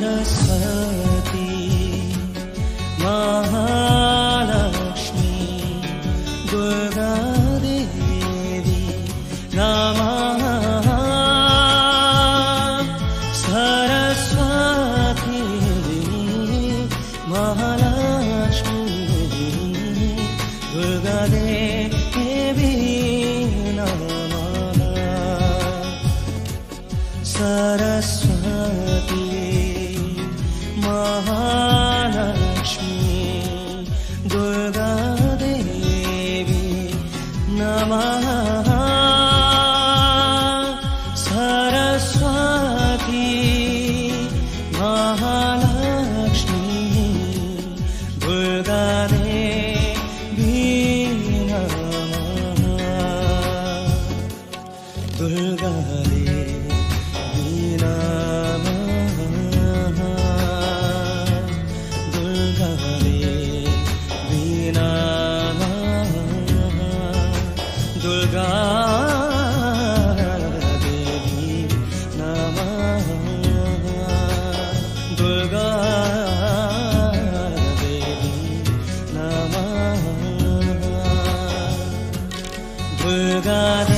सरस्वती महालक्ष्मी दुर्गादेवी नमः। सरस्वती महालक्ष्मी दुर्गादेवी नमः। सरस्वती। heart. का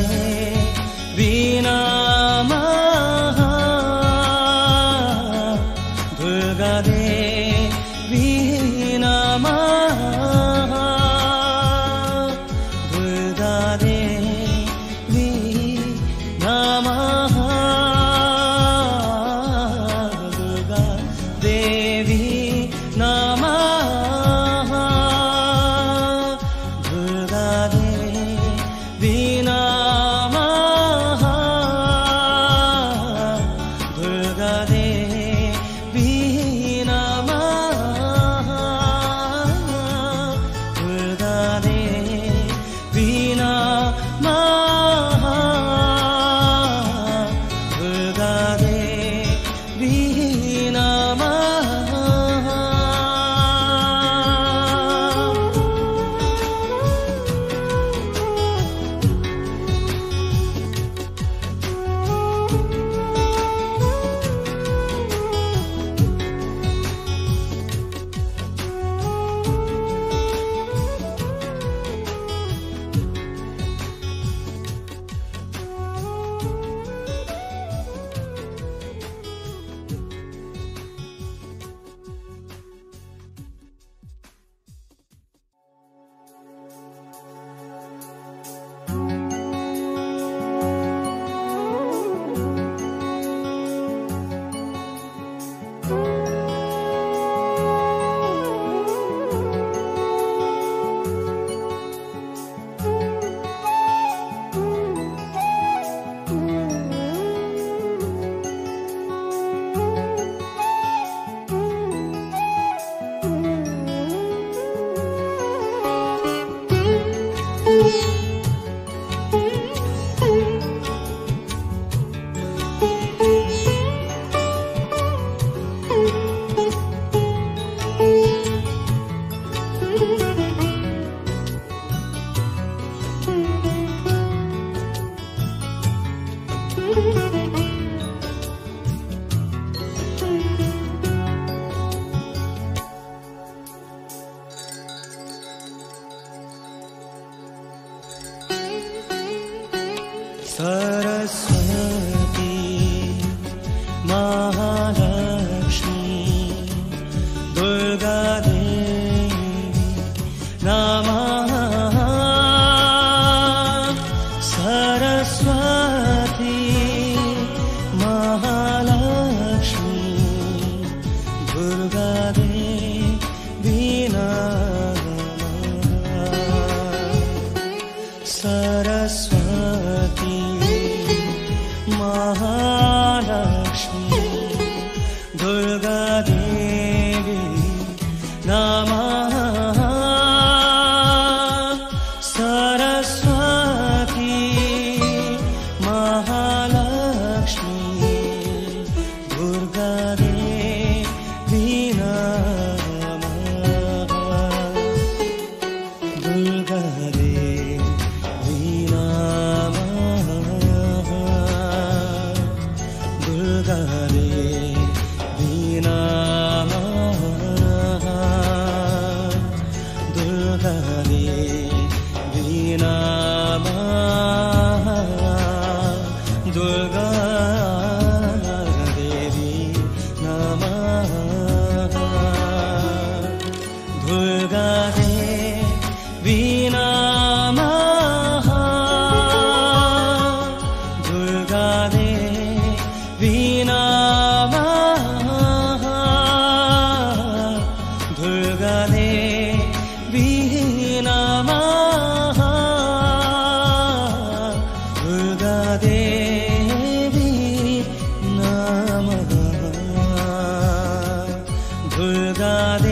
மனதாதே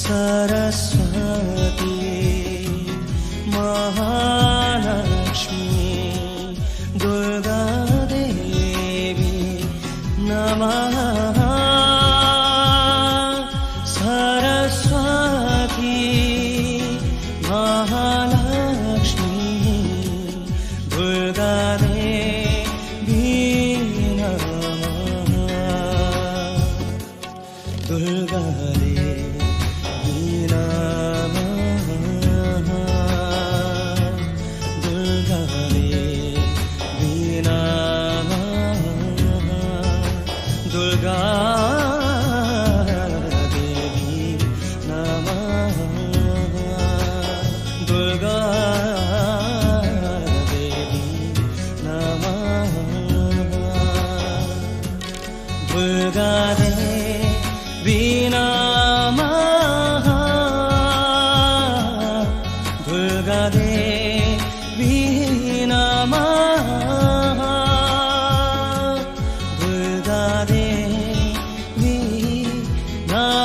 सरस्वती महा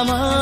zaman.